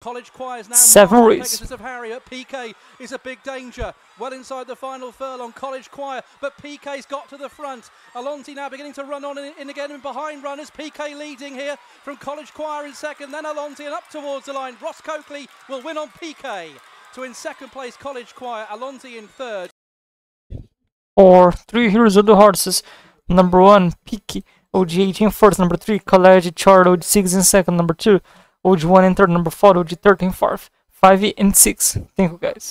College Choirs now Seven marching. of Harriet. Pique is a big danger. Well inside the final furlong, College Choir, but Pique's got to the front. Alonzi now beginning to run on in, in again and behind runners. Pique leading here from College Choir in second, then Alonzi and up towards the line. Ross Coakley will win on Pique. To in second place, College Choir, Alonzi in third. Or three heroes of the horses. Number one, Pique OG18 first. Number three, College Chart, OG6 in second. Number two, Old 1 entered number 4, Old 13, 4th, 5 and 6. Thank you guys.